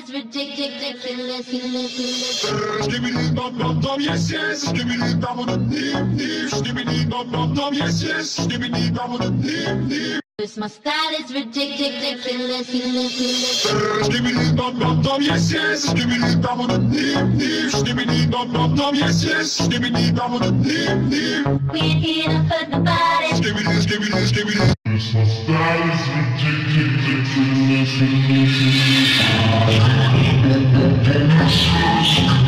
Is ridiculous. Skibidi yes yes. Skibidi dum dum dim dim. Skibidi dum dum yes yes. Skibidi dim. This my style is ridiculous, ridiculous. Skibidi dum dum dum yes yes. Skibidi dum dum dim dim. Skibidi dum dum dum yes yes. Skibidi dum dum dim dim. We're here to put the body. Skibidi skibidi skibidi. This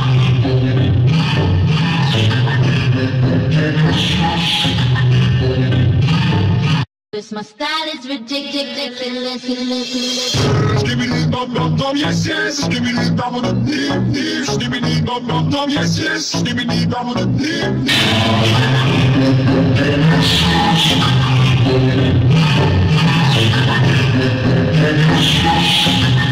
my style is ridiculous, ridiculous. Skibidi dum dum dum yes yes. Skibidi. Skibidi dum dum yes yes. Skibidi dim. This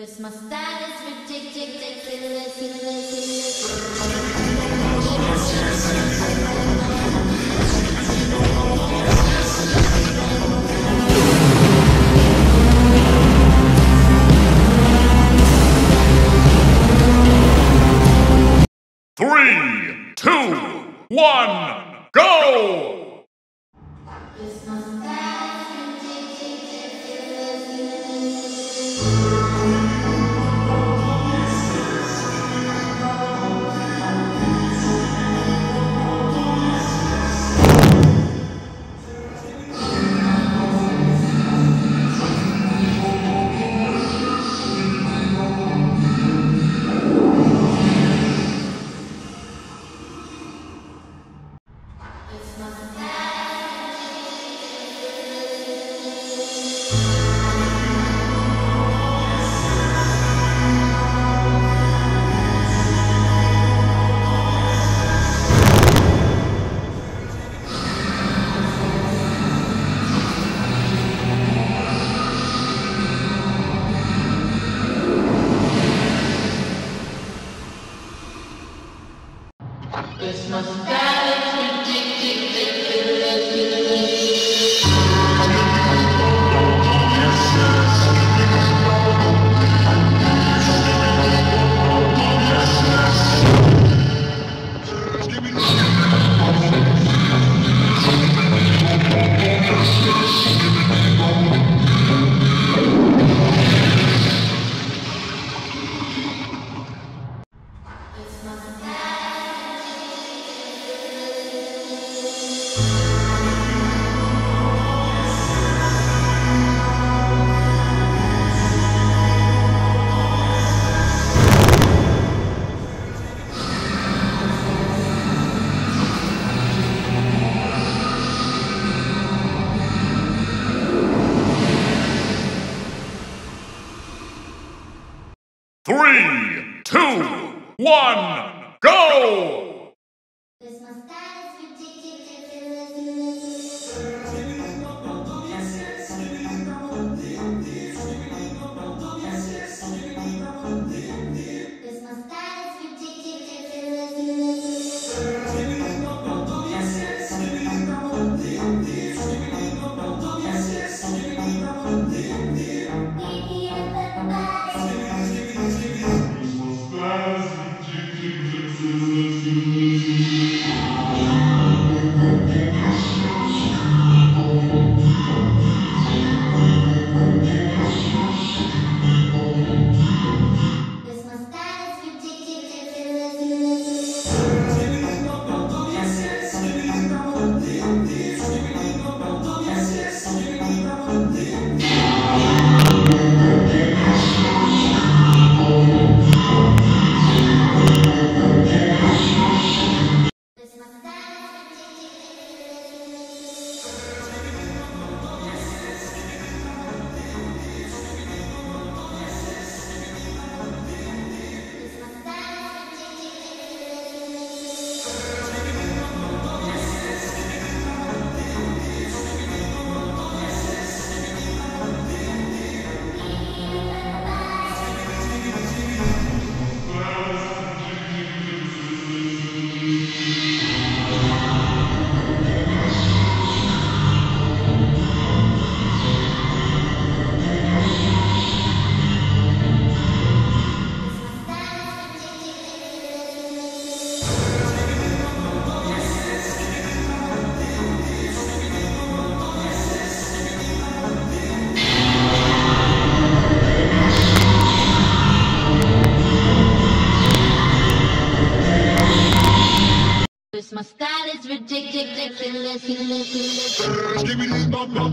Cause my two, one, go!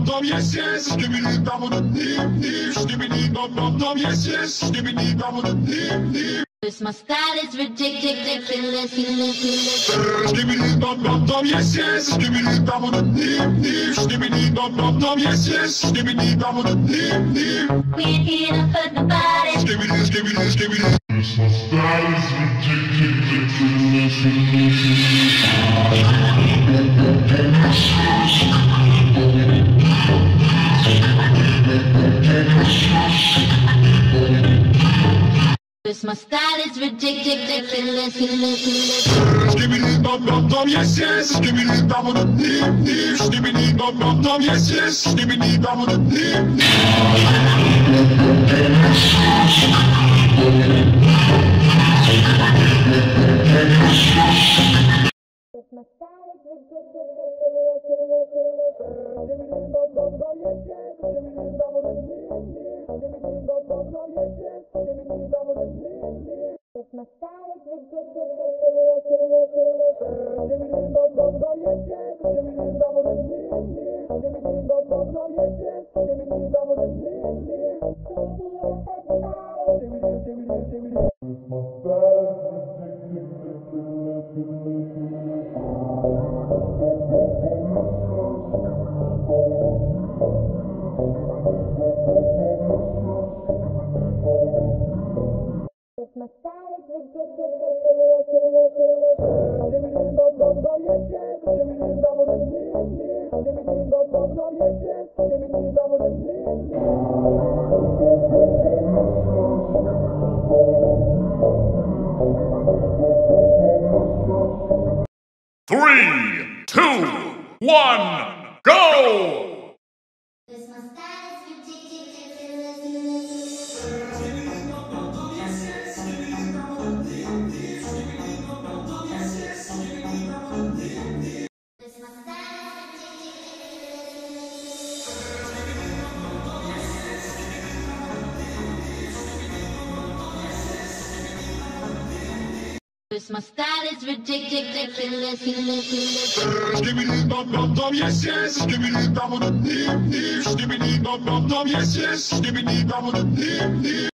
Dum yes yes. Skibidi dum dum dim dim. Skibidi dum dum dum yes yes. Skibidi dum dum dim dim. Cause my style is ridiculous, ridiculous. Skibidi dum dum dum yes yes. Skibidi dum dum dim dim. Skibidi dum dum dum yes yes. Skibidi dum dum dim dim. We ain't here to hurt nobody. Skibidi skibidi skibidi. My style is ridiculous, ridiculous. Skibidi dum dum dum yes yes. Skibidi dum dum dim dim. Skibidi dum dum dum yes yes. Skibidi dum dum dim dim. Ridiculous, ridiculous. Dum dim dim.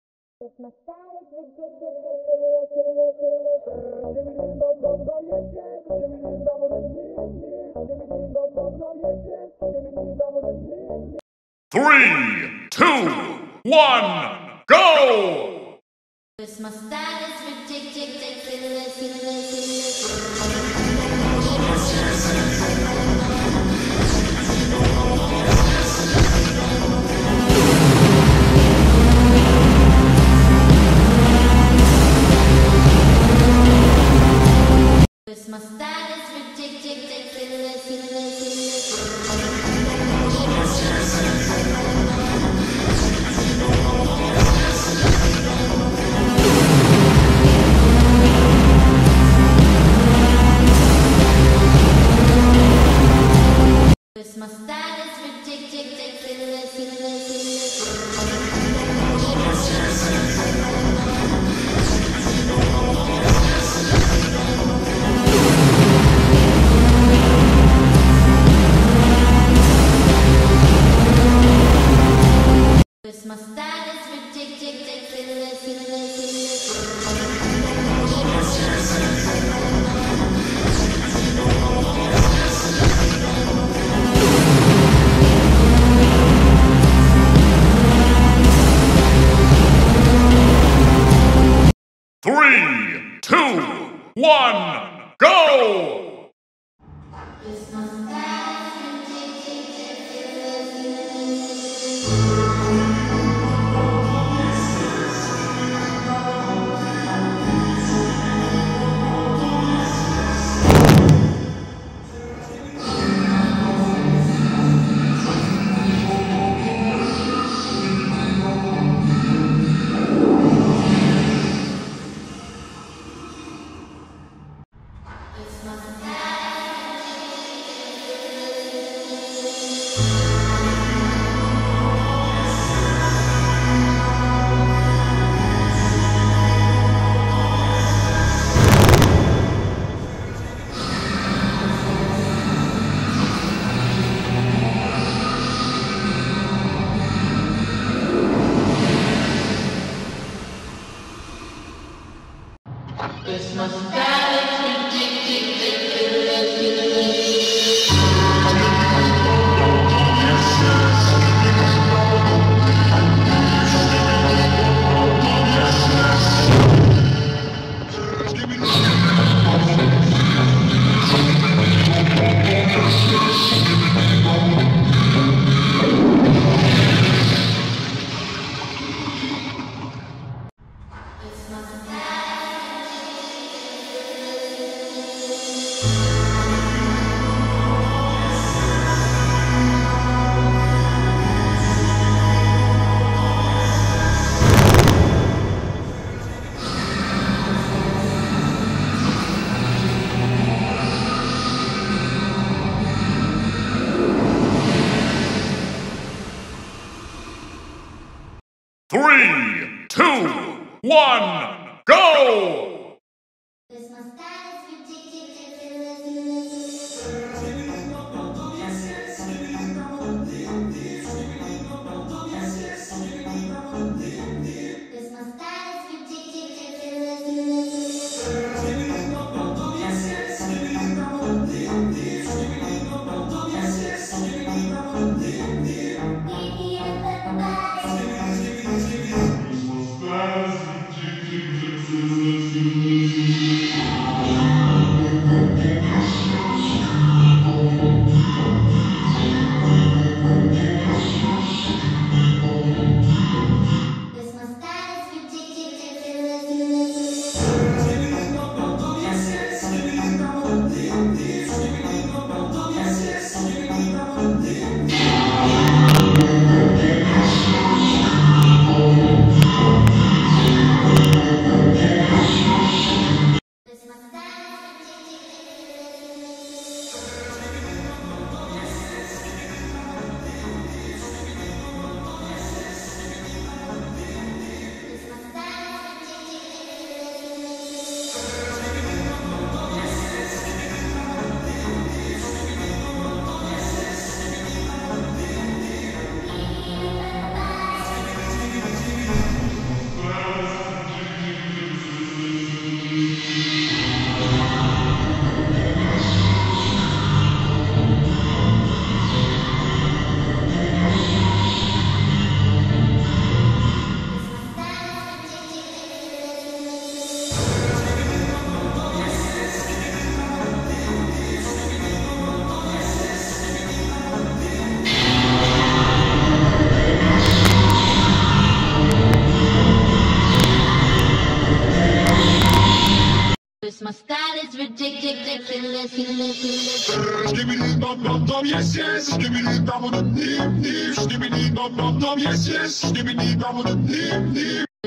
Three, two, one, go! Is ridiculous, my style is ridiculous,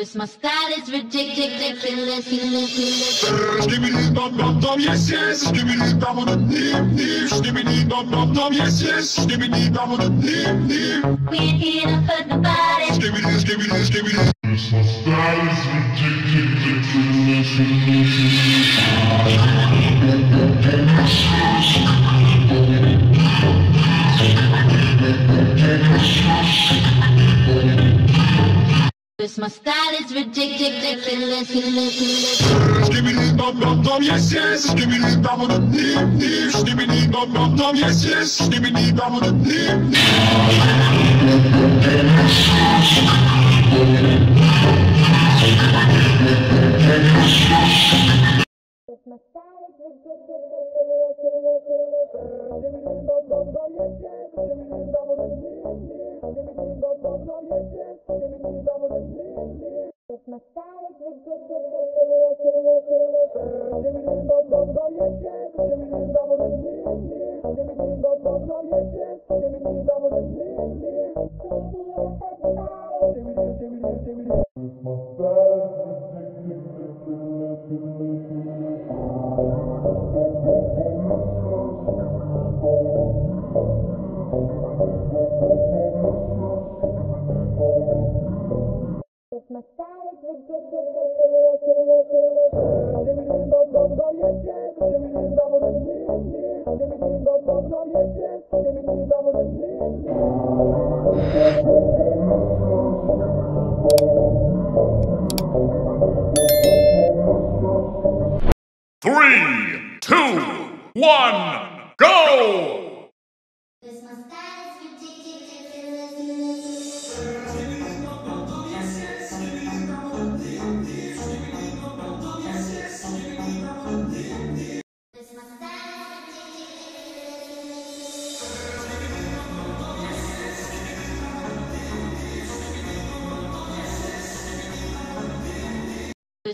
Christmas style is ridiculous. ridiculous. Dum dum dum yes yes. Skibidi dum dum dim dim. Skibidi dum dum dum yes yes. Skibidi dum dum dim dim. We're here to put the body. Skibidi skibidi skibidi. Christmas style is ridiculous. ridiculous. Skibidi dum dum dum yes yes. My style is ridiculous. Skibidi bum bum bum, yes yes. Skibidi bum bum bum, yes yes. Bum bum bum, yes yes. Skibidi bum bum bum, yes yes.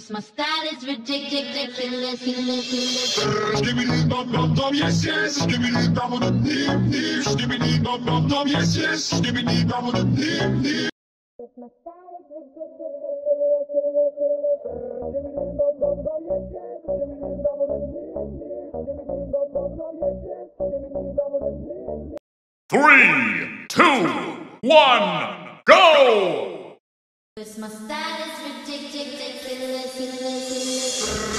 My style is ridiculous, ridiculous. Skibidi dum dum dum, yes yes. Skibidi dum dum dim dim. Skibidi dum dum dum, yes yes. Skibidi dum dum dim dim. Three, two, one, go! My style is ridiculous, ridiculous.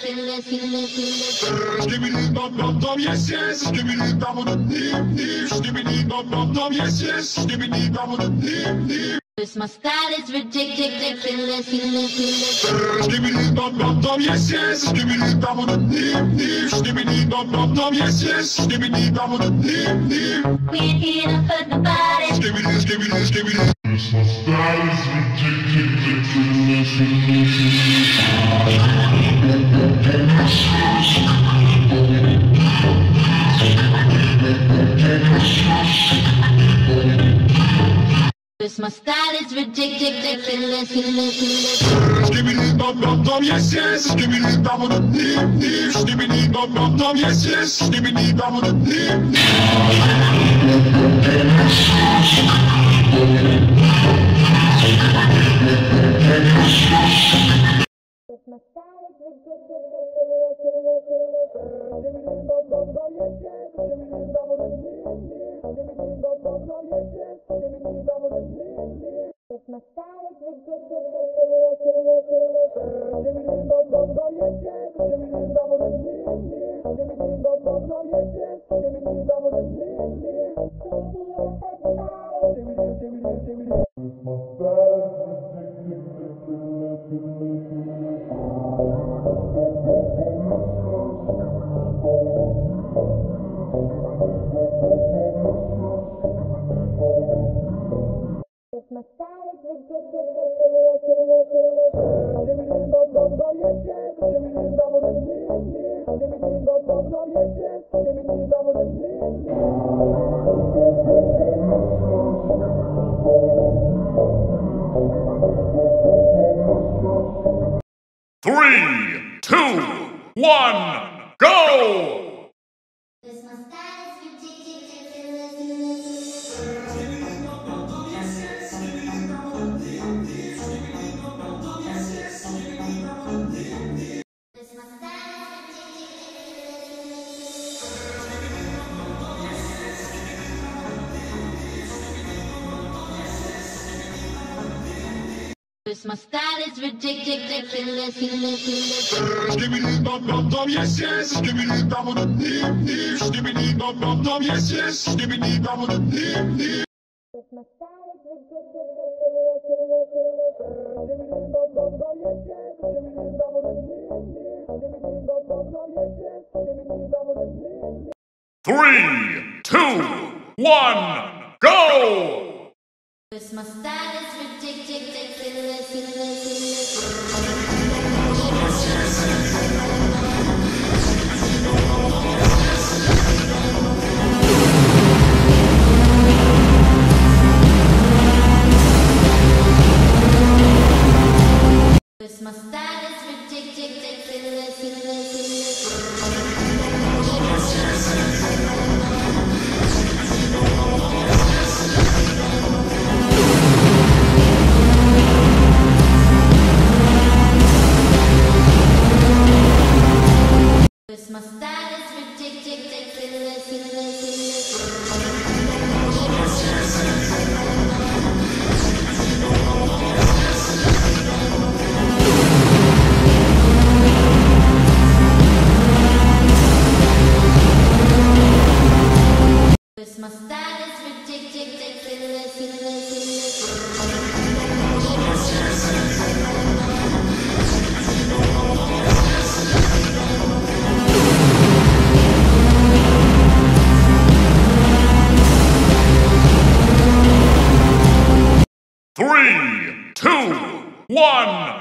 Dip. Cause my style is ridiculous. Skibidi dum dum dum yes yes. My style is ridiculous, ridiculous, ridiculous. Skibidi dum dum dum yes yes. Skibidi dum dum dip dip. Skibidi dum dum dum yes yes. Skibidi dum dip dip. Three, two, one, go! Cause my style is ridiculous, ridiculous. Cause my style is ridiculous. Cause my style is Three, two, one, one,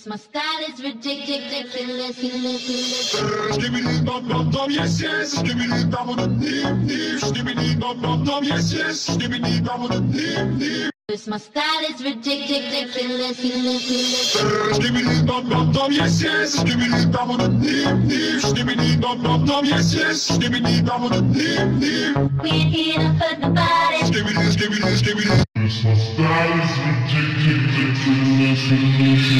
This my style is ridiculous. Skibidi dum dum dum yes yes. Skibidi dum dum dim dim. Skibidi dum dum dum yes yes. Skibidi dum dum dim dim. This my style is ridiculous. Skibidi dum dum dum yes yes. Skibidi dum dum dim dim. Skibidi dum dum dum yes yes. Skibidi dum dum dim dim. We ain't here to hurt nobody. Skibidi skibidi skibidi. This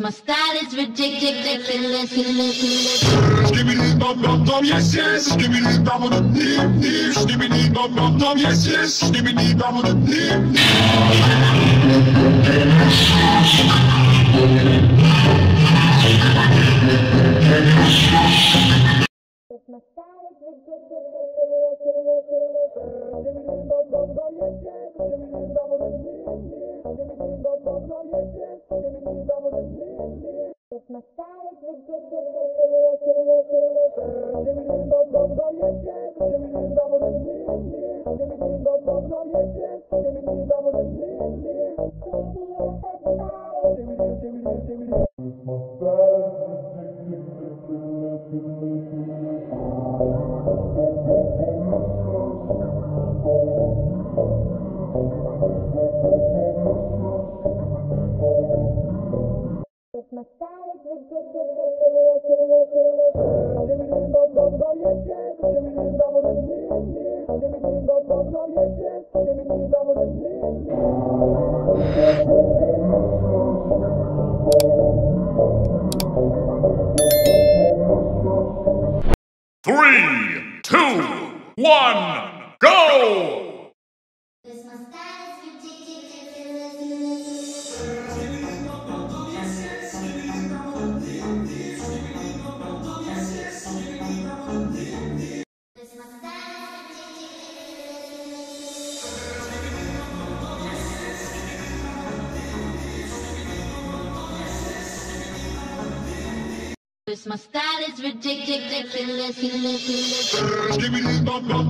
my style is ridiculous. Skibidi dum dum dum yes yes. Skibidi dum dum dim dim. Skibidi dum dum dum yes yes. Skibidi dum dum dim dim. Three,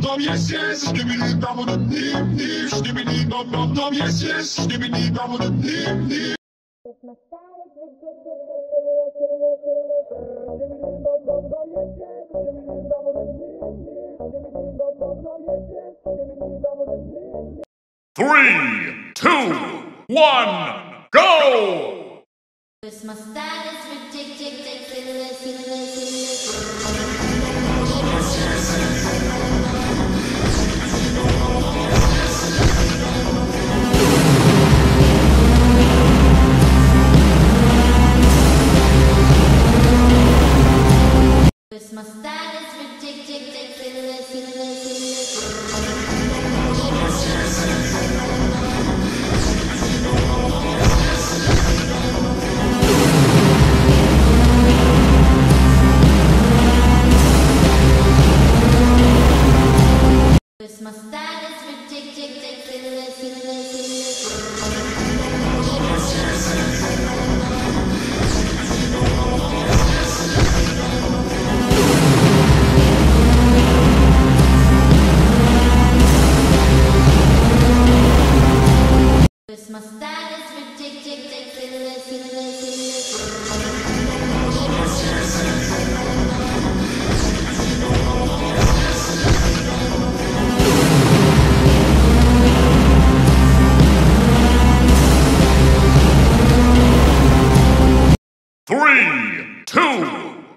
Skibidi dum dum dum yes yes. Skibidi dum dum dim dim. Skibidi dum dum dum yes yes. Skibidi dum dum dim dim. Three, two, one, go! Cause my Cause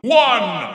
one,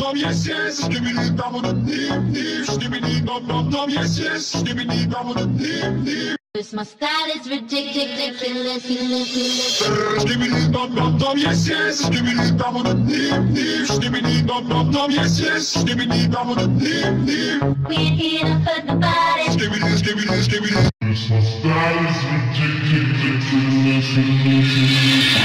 Skibidi bum bum bum yes yes. Skibidi yes yes. Skibidi bum bum nip nip. Cause my style is ridiculous, ridiculous. Skibidi bum bum bum yes yes. Skibidi yes yes. Skibidi bum bum nip nip. We ain't here to hurt nobody. Skibidi skibidi skibidi. Cause my style is ridiculous, ridiculous.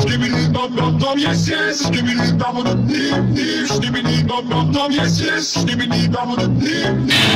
Skibidi bum bum bum yes yes. Skibidi bum bum nip nip. Skibidi bum bum bum yes yes. Skibidi bum bum nip nip.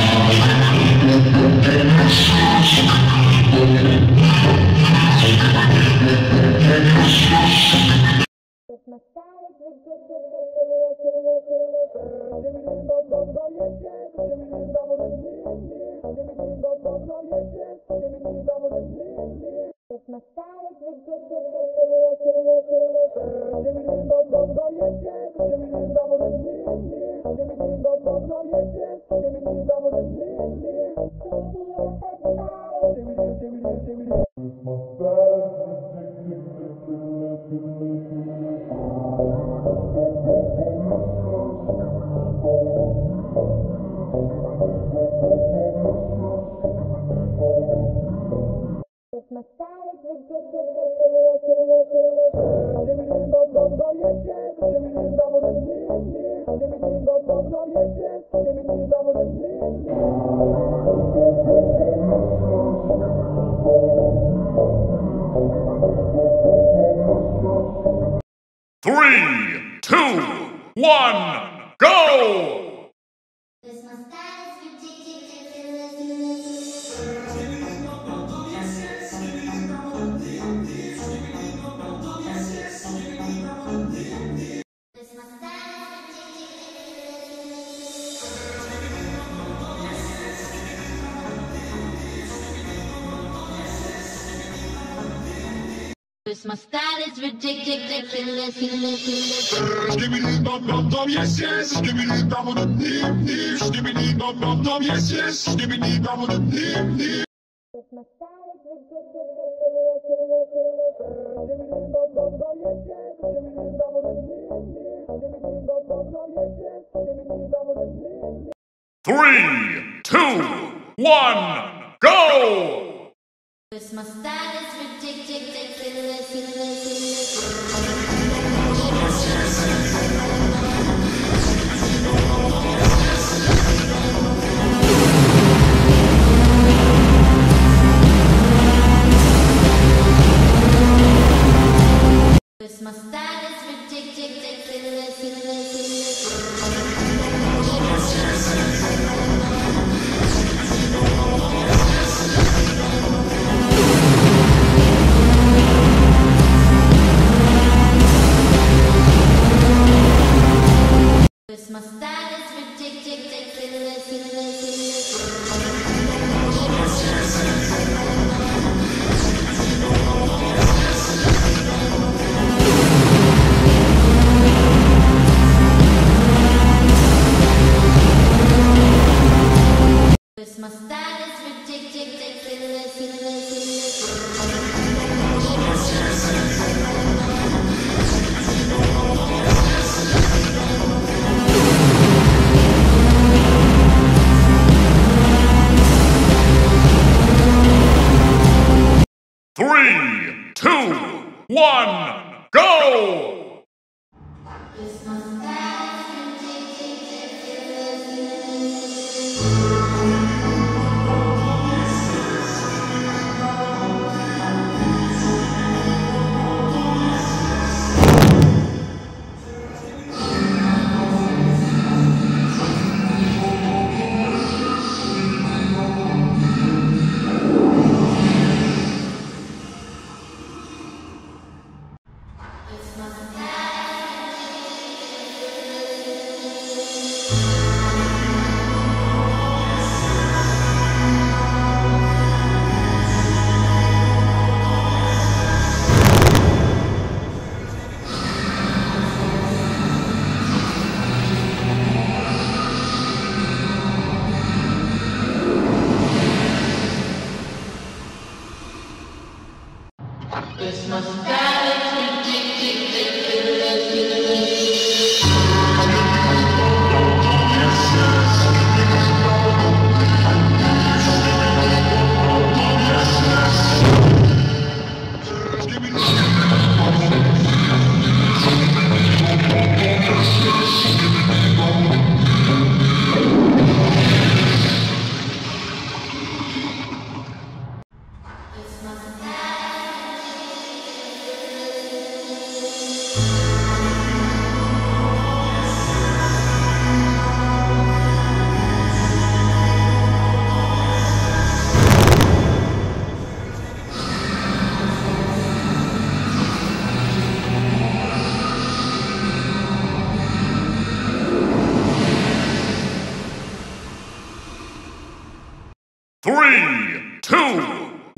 Go! Cause my style is ridiculous, ridiculous. Skibidi bum bum bum yes yes. Skibidi bum bum nip nip. Skibidi bum bum bum yes yes. Skibidi bum bum nip nip. Three, two, one, go! Cause my style ridiculous, ridiculous. Cause my style ridiculous, ridiculous. My style is one, go!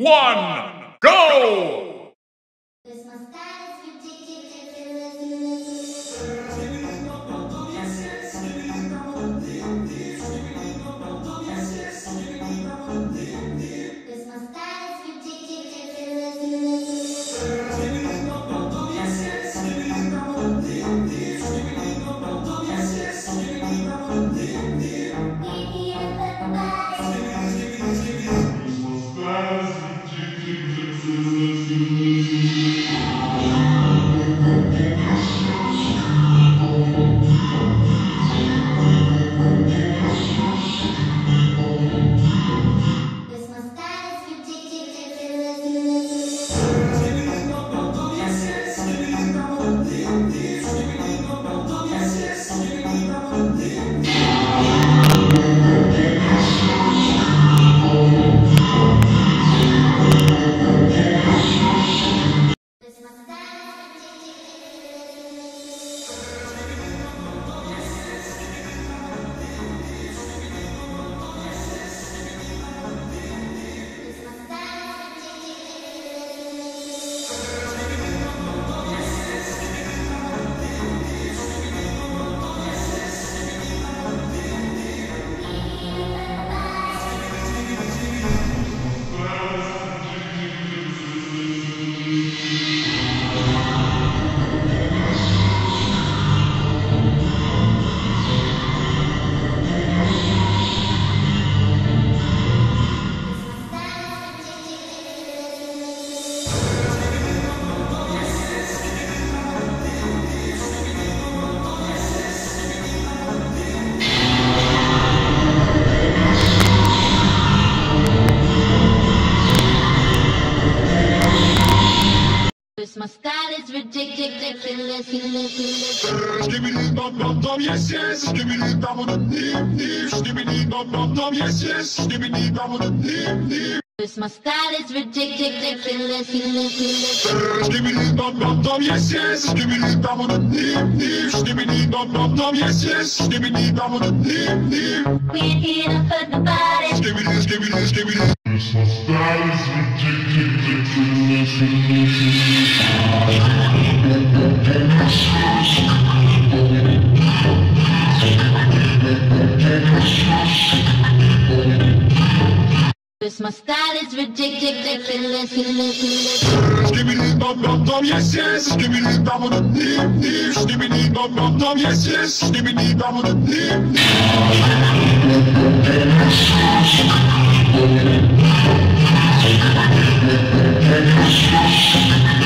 One, go! Yes yes. Skibidi dum dum dum dum. Skibidi dum dum dum, yes yes. Skibidi dum dum dum dum. Cause my style is ridiculous. Skibidi dum dum dum, yes yes. Skibidi dum dum dum dum. Skibidi dum dum dum, yes yes. Skibidi dum dum dum dum. We're here to hurt nobody. Skibidi skibidi skibidi. Cause my style is ridiculous. Christmas style is ridiculous, ridiculous. Skibidi bum bum bum, yes yes. Give me the bum deep bum, yes. Skibidi bum bum bum, yes yes. Skibidi bum the bum, deep.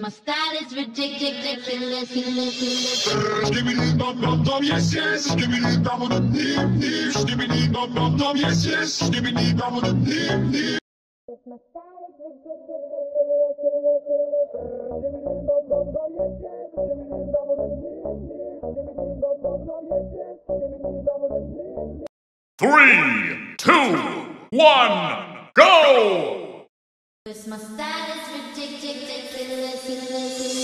My style is ridiculous, ridiculous. Skibidi yes yes. Skibidi. Skibidi yes yes. Skibidi. Three, two, one, go! My style is ridiculous, ridiculous.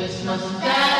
Three,